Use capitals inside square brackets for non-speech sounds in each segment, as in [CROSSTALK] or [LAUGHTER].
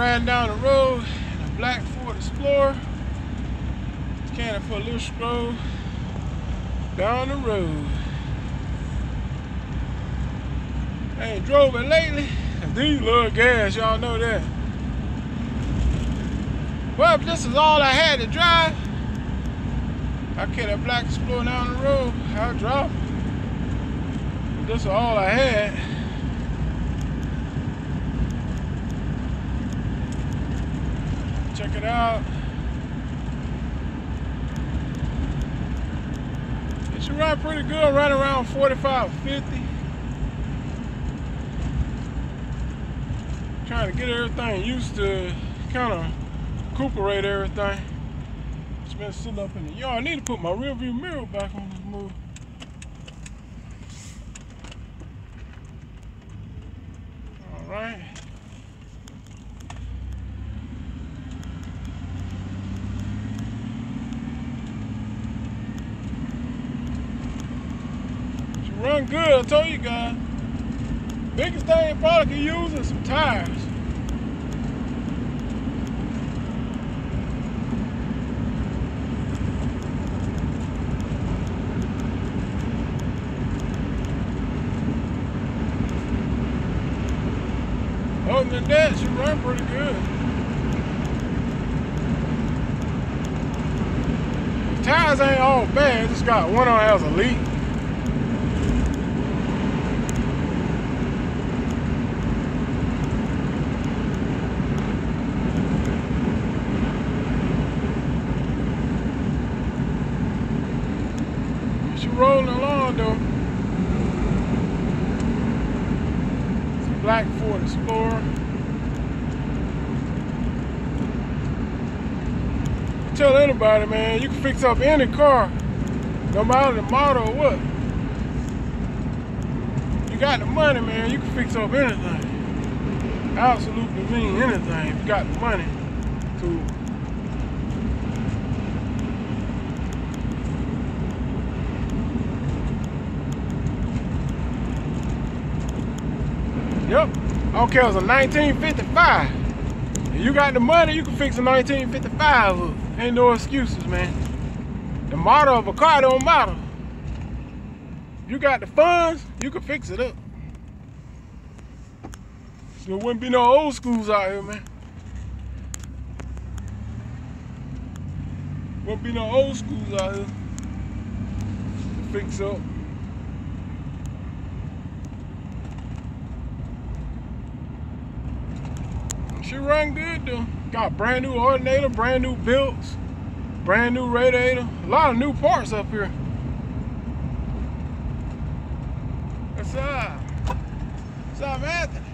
riding down the road in a black Ford Explorer. Cannon for a little stroll down the road. I ain't drove it lately. [LAUGHS] These love gas, y'all know that. Well, this is all I had to drive, I carry a black Explorer down the road, I'll drive. This is all I had. Check it out. It should run pretty good, run around 45, 50. Trying to get everything used to kind of recuperate everything. It's been sitting up in the yard. I need to put my rear view mirror back on this move. All right. Run good, I told you guys. Biggest thing you probably can use is some tires. Other than that, she run pretty good. Tires ain't all bad, just got one on has a leak. She rolling along though. It's a black Ford Explorer. Tell anybody, man, you can fix up any car, no matter the model or what. You got the money, man, you can fix up anything. Absolutely mean anything if you got the money to Yep. I don't care it's a 1955. If you got the money, you can fix a 1955 up. Ain't no excuses, man. The model of a car don't matter. You got the funds, you can fix it up. There wouldn't be no old schools out here, man. Wouldn't be no old schools out here fix up. She run good though. Got brand new alternator, brand new belts, brand new radiator. A lot of new parts up here. What's up? What's up, Anthony?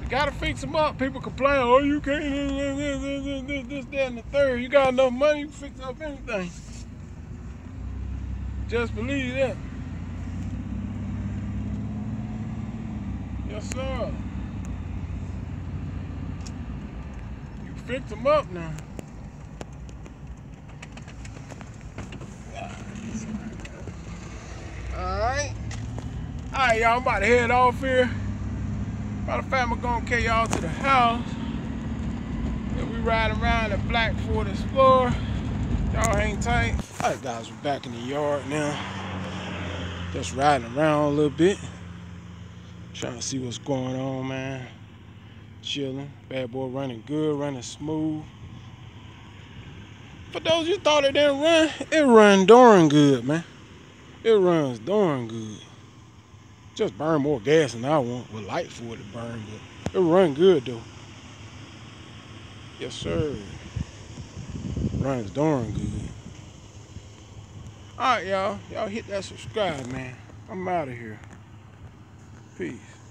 You gotta fix them up. People complain, oh, you can't, this, this, this, this, this, that, and the third. You got enough money, you fix up anything. Just believe that. Yes, sir. You fix them up now. Alright. Alright, y'all, I'm about to head off here. Matter of fact, I'm gonna carry y'all to the house. And we riding around the Black Ford Explorer. Y'all hang tight. Alright, guys, we're back in the yard now. Just riding around a little bit. Trying to see what's going on, man. Chilling. Bad boy running good, running smooth. For those you thought it didn't run, it run darn good, man. It runs darn good. Just burn more gas than I want with light for it to burn, but it run good though. Yes, sir. Runs darn good. All right, y'all. Y'all hit that subscribe, man. I'm out of here. Peace.